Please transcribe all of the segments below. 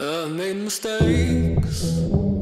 I've made mistakes.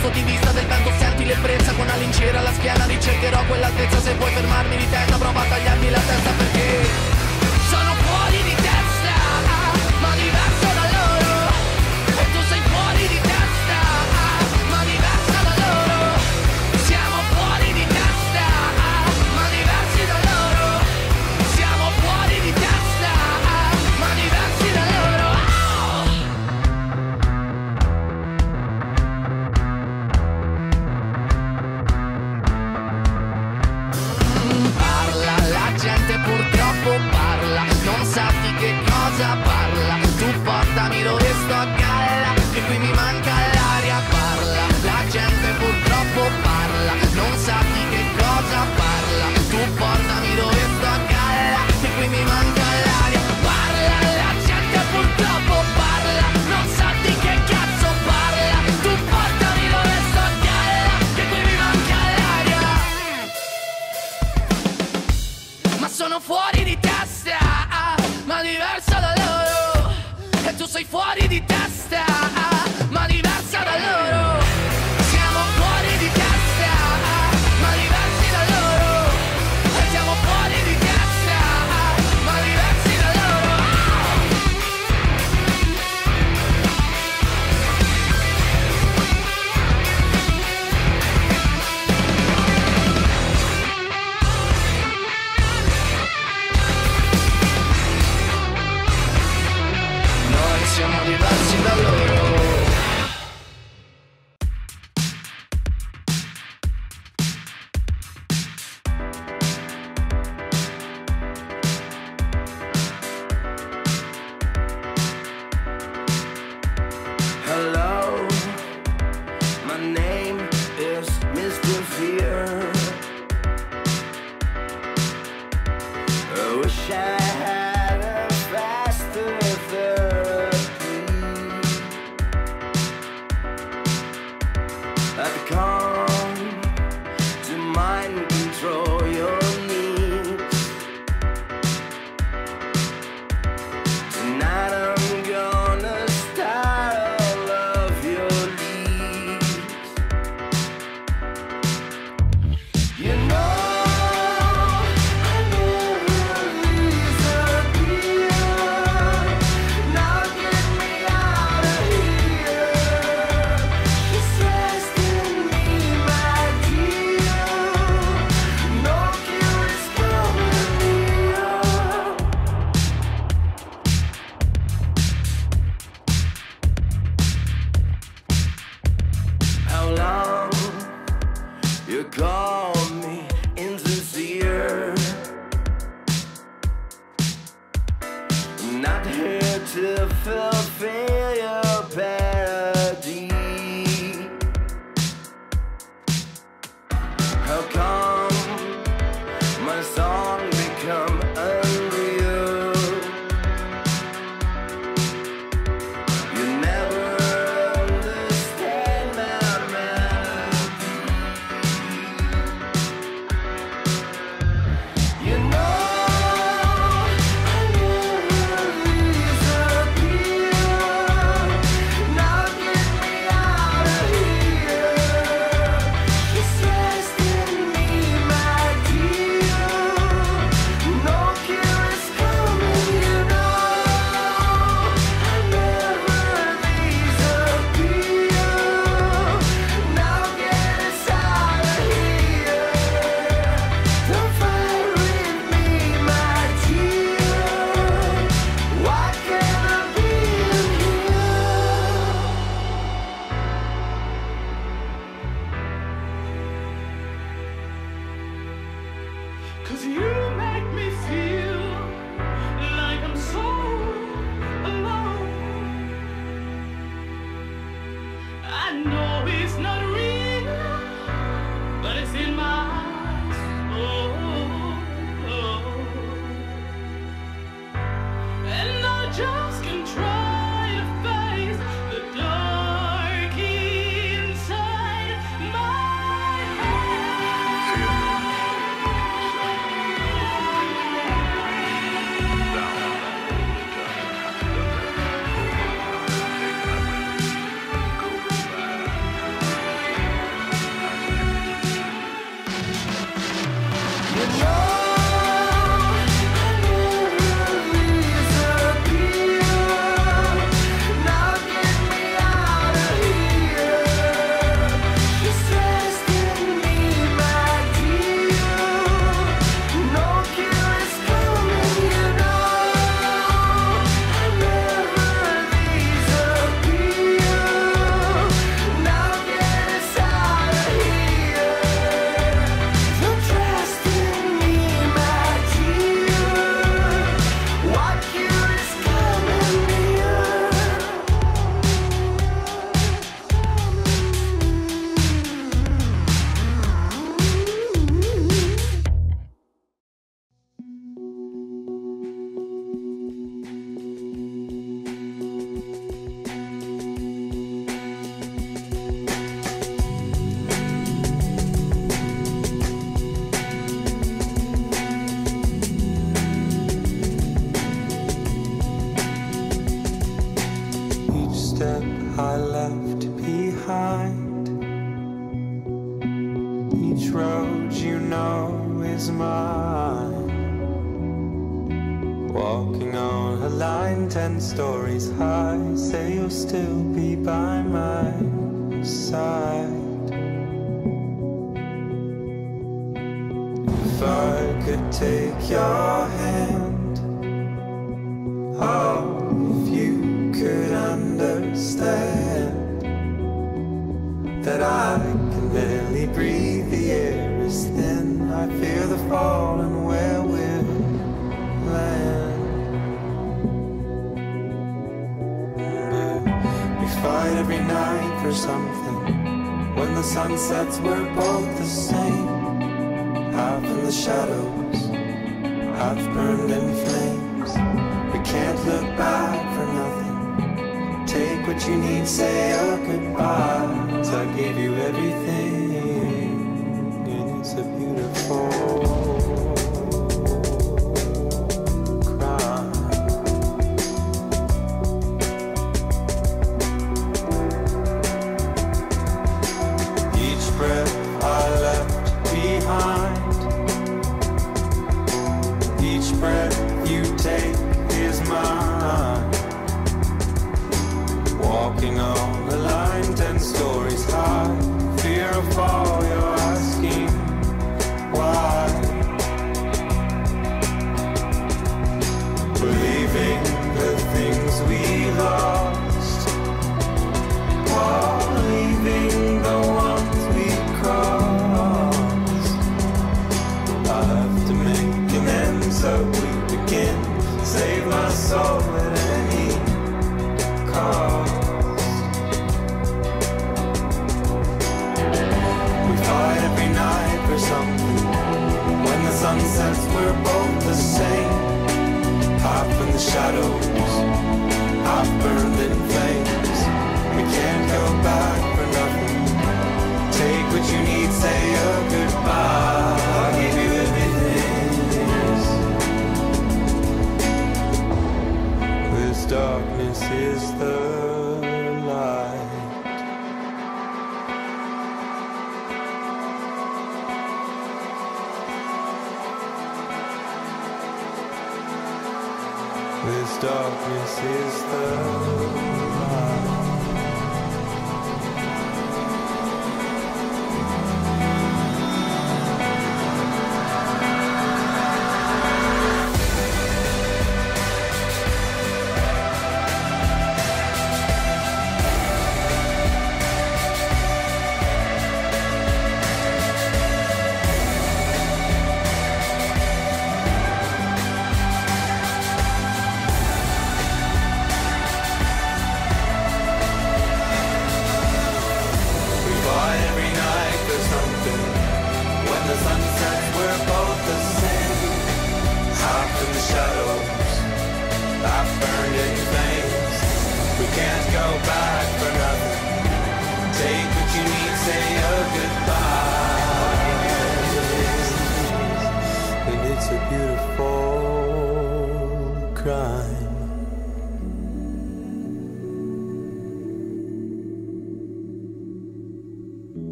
gusto di vista del vento senti l'ebbrezza Con una lincera alla schiena ricercherò quell'altezza Se vuoi fermarmi di testa prova a tagliarmi la testa perché Sono fuori di testa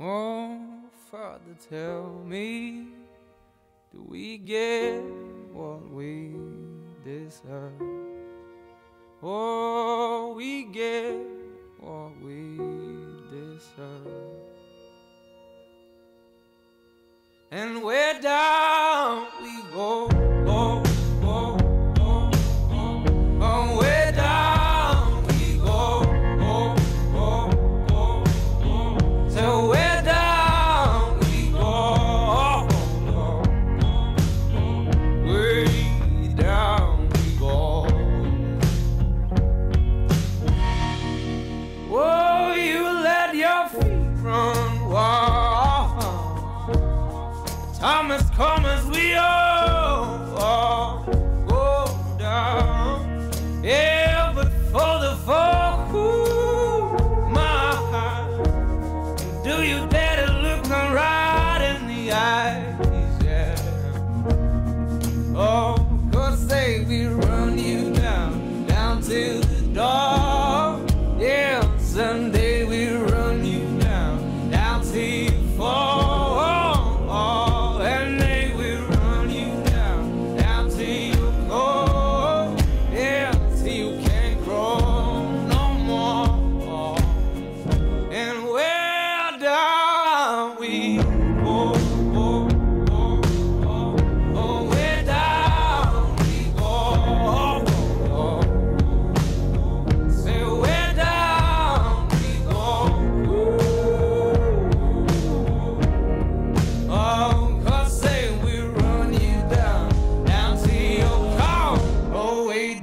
Oh, Father, tell me, do we get what we deserve? Oh, we get what we deserve. And where down we go.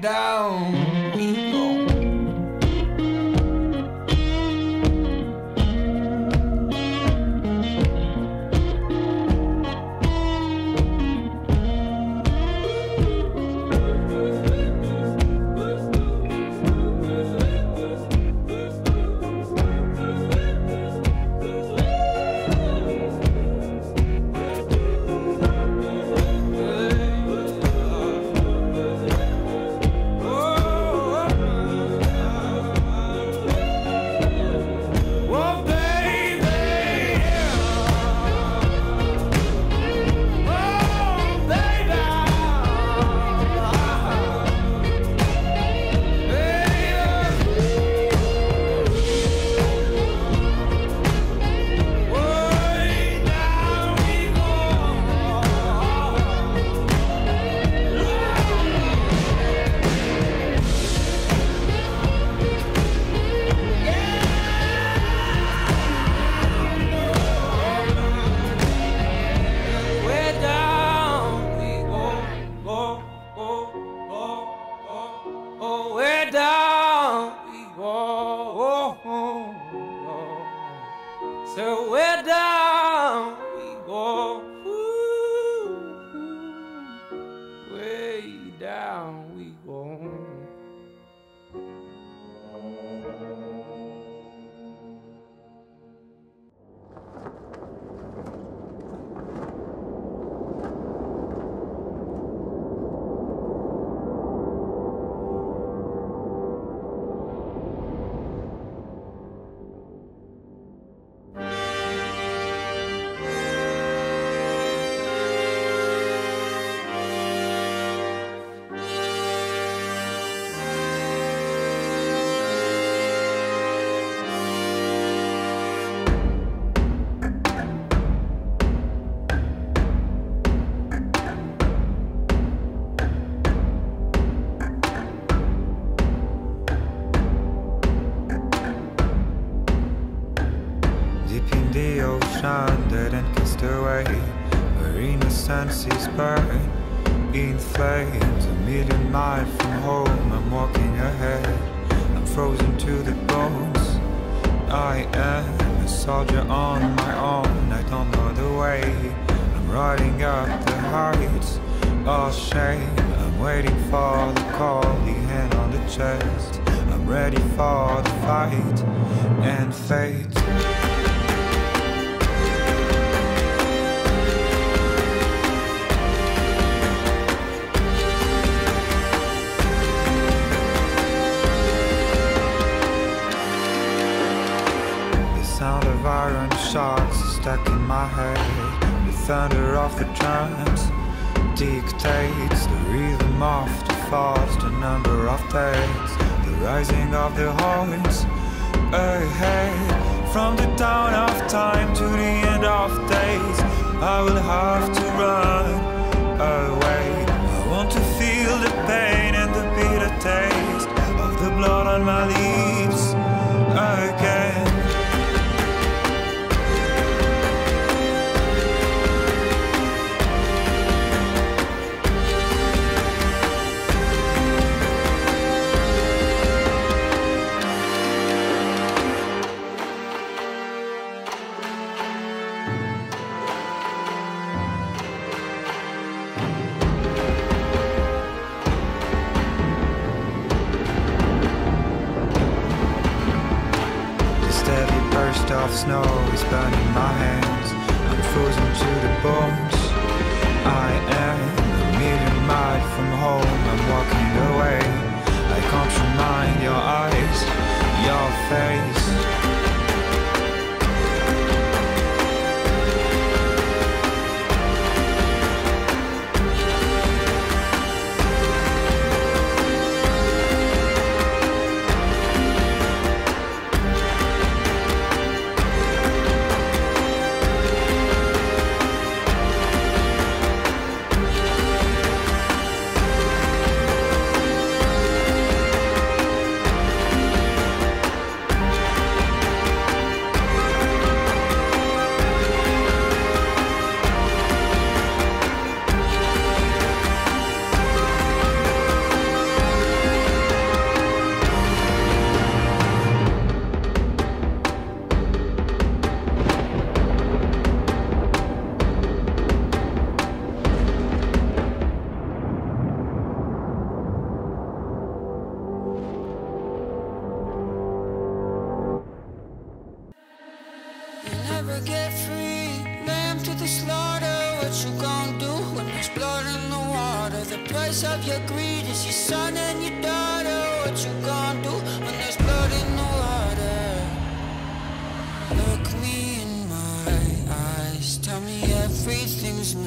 down.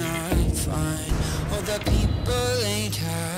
Not fine. All the people ain't happy,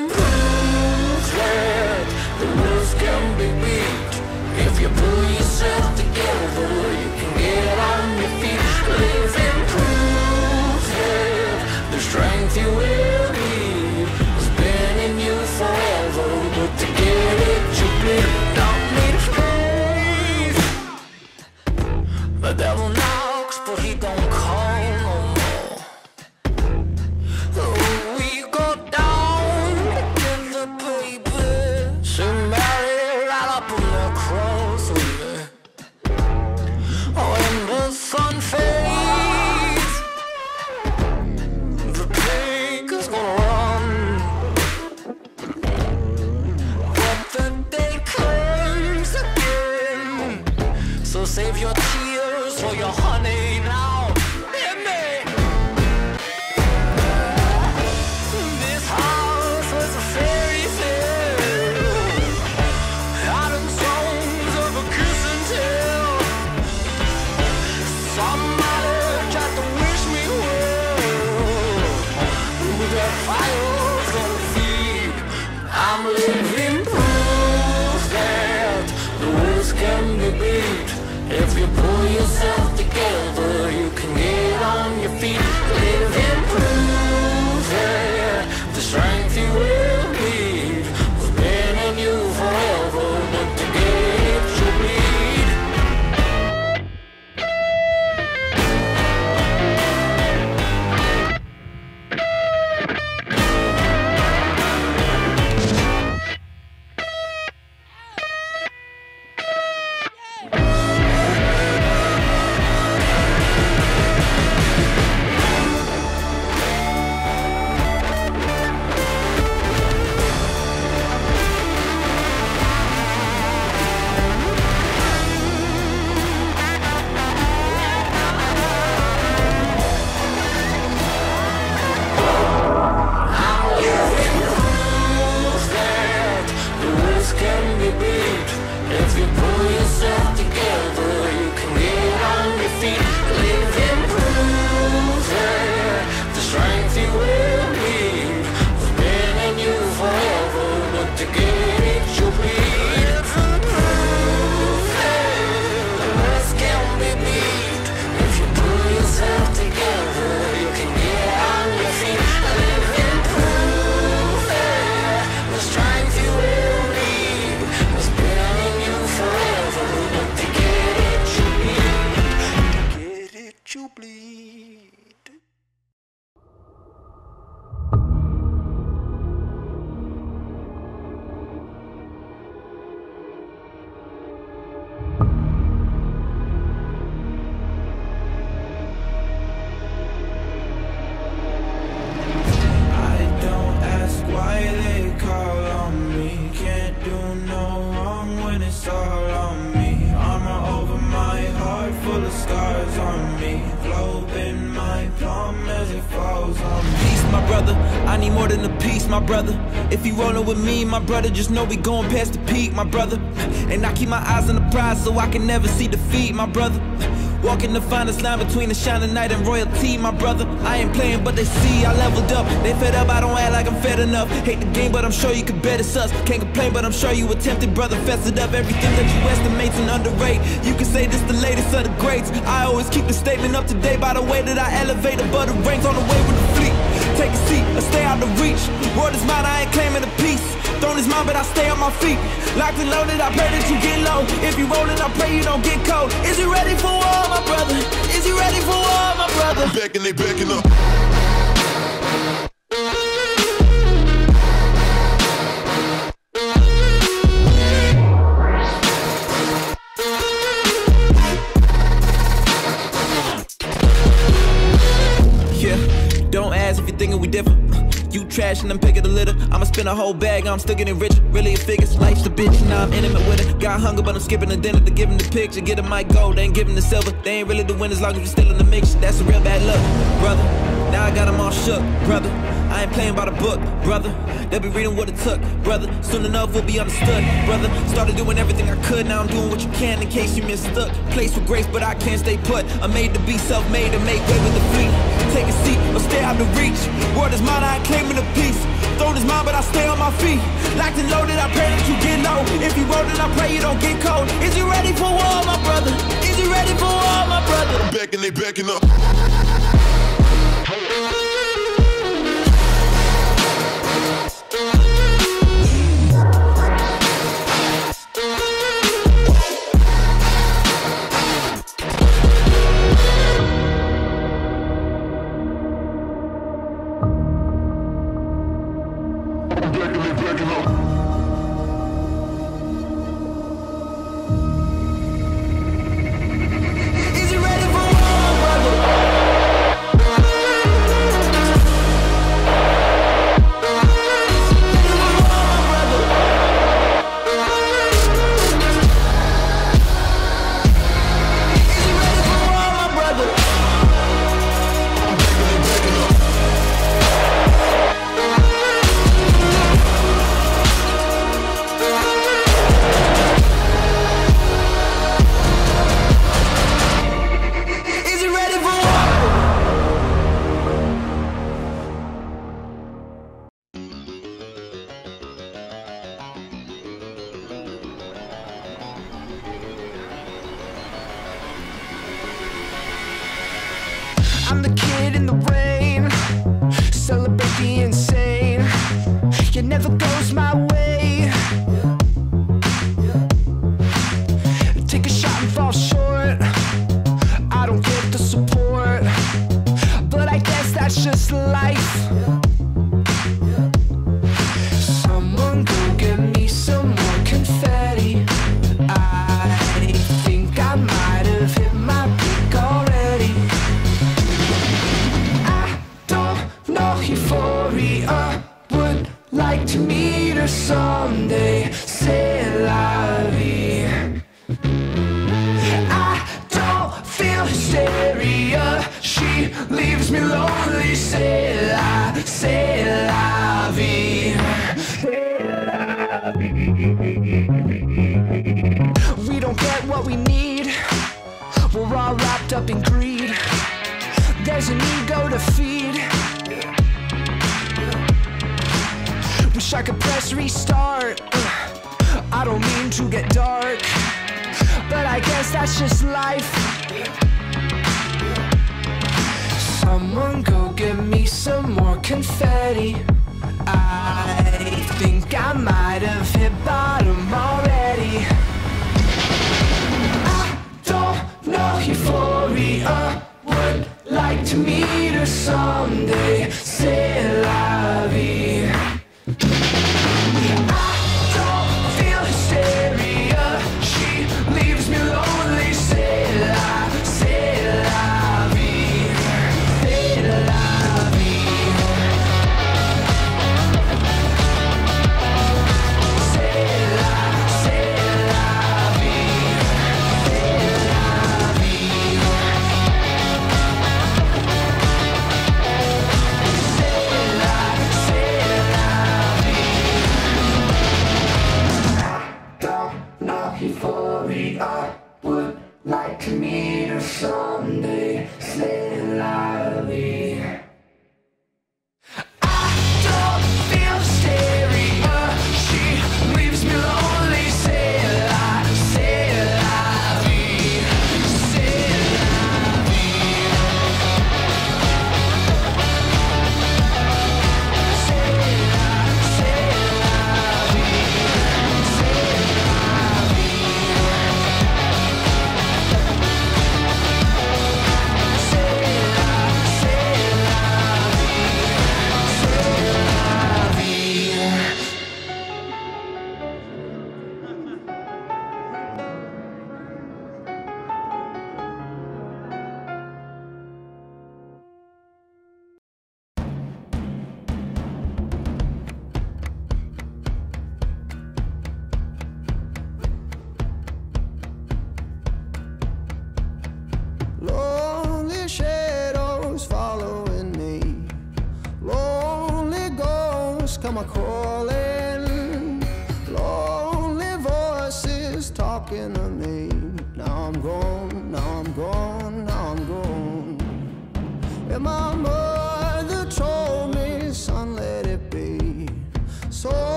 the devil will. Need more than a piece, my brother. If you rollin' with me, my brother, just know we going past the peak, my brother. And I keep my eyes on the prize so I can never see defeat, my brother. Walking the finest line between the shining night and royalty, my brother. I ain't playing, but they see I leveled up. They fed up, I don't act like I'm fed enough. Hate the game, but I'm sure you could bet it's us. Can't complain, but I'm sure you attempted, brother. Fested up everything that you estimates and underrate. You can say this the latest of the greats. I always keep the statement up to date by the way that I elevate above the ranks on the way with the. Take a seat or stay out of reach. Word is mine, I ain't claiming a piece. Throne is mine, but I stay on my feet. Locked and loaded, I pray that you get low. If you rollin', I pray you don't get cold. Is you ready for war, my brother? Is you ready for war, my brother? Backing, they backing up. Trash and I'm picking the litter. I'ma spend a whole bag, I'm still getting rich. Really, it figures. Life's a bitch, now I'm intimate with it. Got hunger, but I'm skipping the dinner to give him the picture. Get a mic gold, they ain't giving the silver. They ain't really the winners, long as you still in the mix. That's a real bad luck, brother. Now I got them all shook, brother. I ain't playing by the book, brother. They'll be reading what it took, brother. Soon enough, we'll be understood, brother. Started doing everything I could, now I'm doing what you can in case you mistook. Place with grace, but I can't stay put. I'm made to be self-made and make way with the fleet. Take a seat or stay out of reach. Word is mine, I ain't claiming a piece. Throne is mine, but I stay on my feet. Locked and loaded, I pray that you get low. If you rollin', I pray you don't get cold. Is you ready for war, my brother? Is you ready for war, my brother? i'm Backing, they backing up. Wish I could press restart. I don't mean to get dark, but I guess that's just life. Someone go get me some more confetti. I think I might have hit bottom already. I don't know euphoria. Would like to meet her someday. C'est la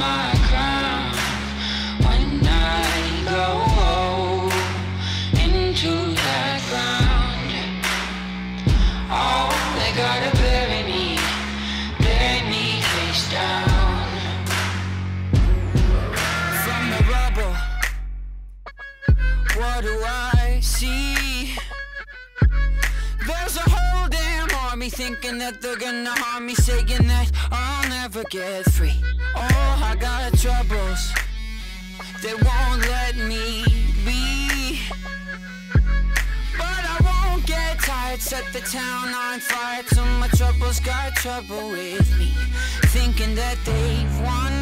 my thinking that they're gonna harm me Saying that I'll never get free. Oh, I got troubles. They won't let me be. But I won't get tired Set the town on fire. Till my troubles got trouble with me. Thinking that they've won.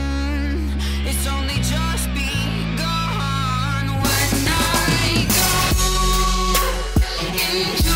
It's only just begun. When I go into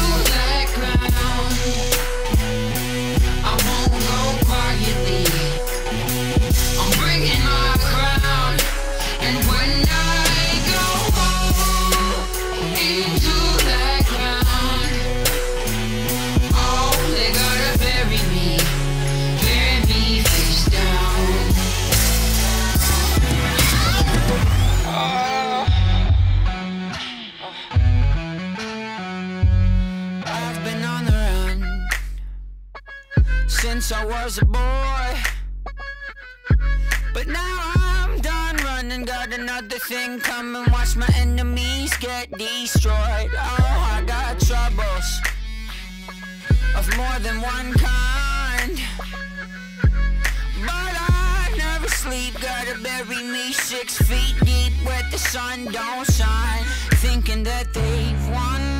since I was a boy. But now I'm done running, got another thing coming. Watch my enemies get destroyed. Oh, I got troubles Of more than one kind. But I never sleep, gotta bury me six feet deep Where the sun don't shine. Thinking that they've won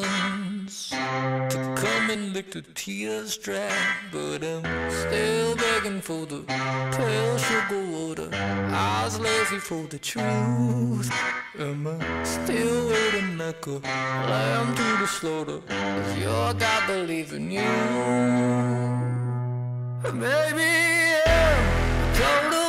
once to come and lick the tears dry, but I'm still begging for the pale sugar water. I was lazy for the truth. Am I still waiting like a lamb to the slaughter? If your God believes in you. Maybe I'm yeah, total.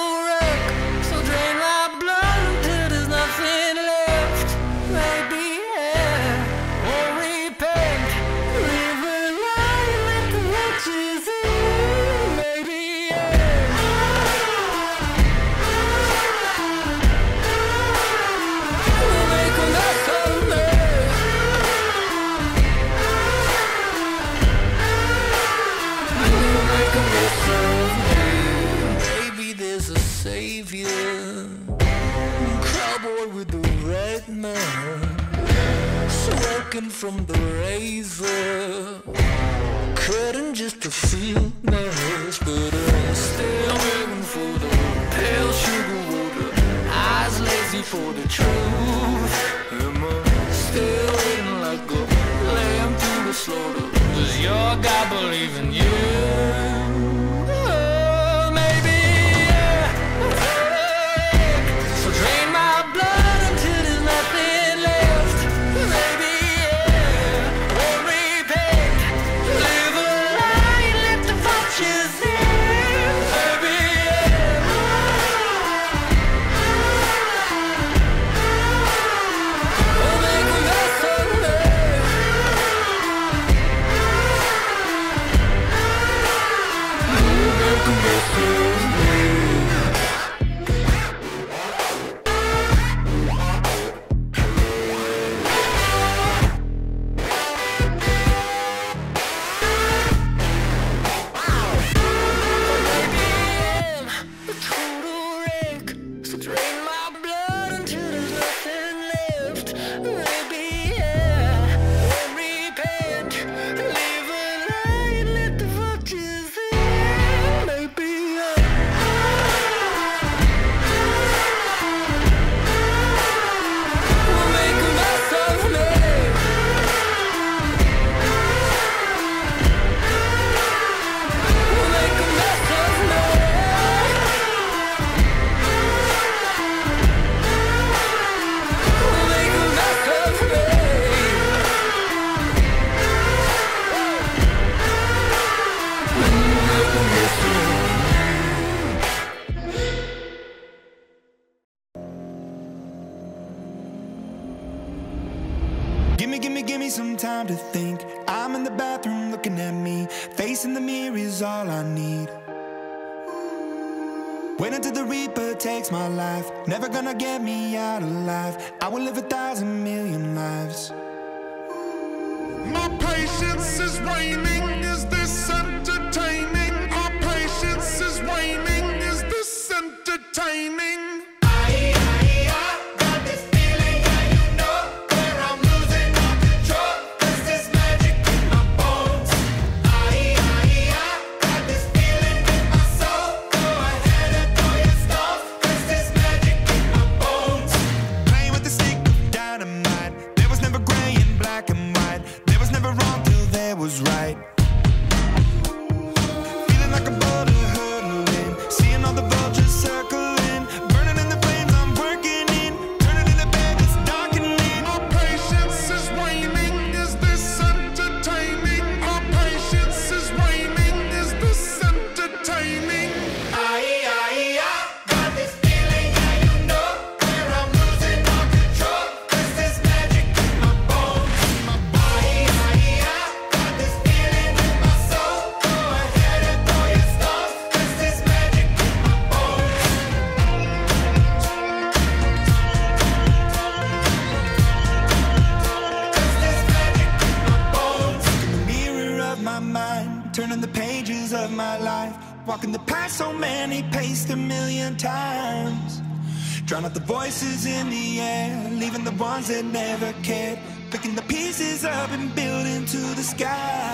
from the razor. Cutting just to feel nice But I'm still living for the pale sugar water. Eyes lazy for the truth. Am I still living like a lamb to the slaughter? Does your God believe in you? never gonna get me out alive. I will live a thousand. Voices in the air, leaving the ones that never cared, picking the pieces up and building to the sky.